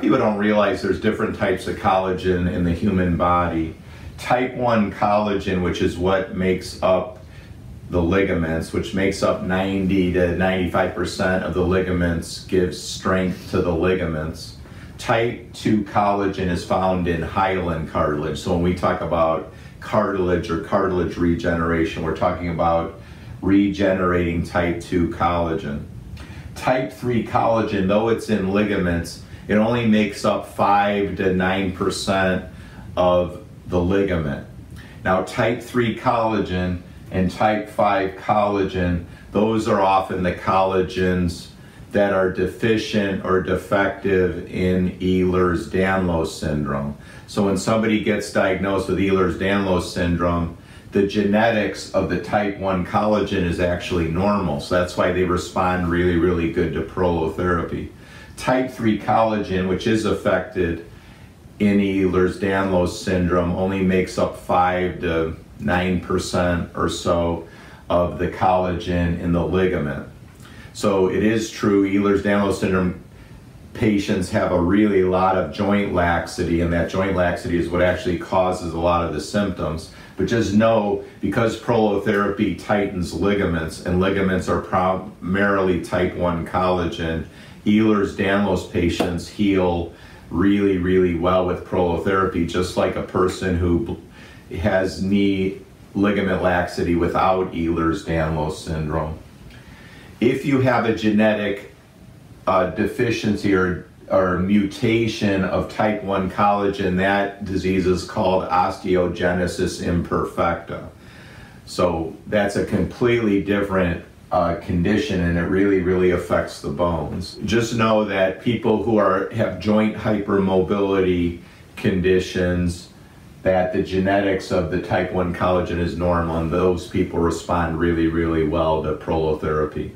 people don't realize there's different types of collagen in the human body. Type 1 collagen, which is what makes up the ligaments, which makes up 90 to 95% of the ligaments, gives strength to the ligaments. Type 2 collagen is found in hyaline cartilage. So when we talk about cartilage or cartilage regeneration, we're talking about regenerating type 2 collagen. Type 3 collagen, though it's in ligaments, it only makes up 5 to 9% of the ligament. Now, type 3 collagen and type 5 collagen, those are often the collagens that are deficient or defective in Ehlers-Danlos syndrome. So when somebody gets diagnosed with Ehlers-Danlos syndrome, the genetics of the type 1 collagen is actually normal. So that's why they respond really, really good to prolotherapy. Type 3 collagen, which is affected in Ehlers-Danlos syndrome, only makes up 5 to 9% or so of the collagen in the ligament. So it is true, Ehlers-Danlos syndrome patients have a really lot of joint laxity, and that joint laxity is what actually causes a lot of the symptoms. But just know because prolotherapy tightens ligaments, and ligaments are primarily type 1 collagen, Ehlers Danlos patients heal really, really well with prolotherapy, just like a person who has knee ligament laxity without Ehlers Danlos syndrome. If you have a genetic uh, deficiency or, or mutation of type 1 collagen, that disease is called osteogenesis imperfecta. So that's a completely different uh, condition and it really, really affects the bones. Just know that people who are have joint hypermobility conditions, that the genetics of the type 1 collagen is normal and those people respond really, really well to prolotherapy.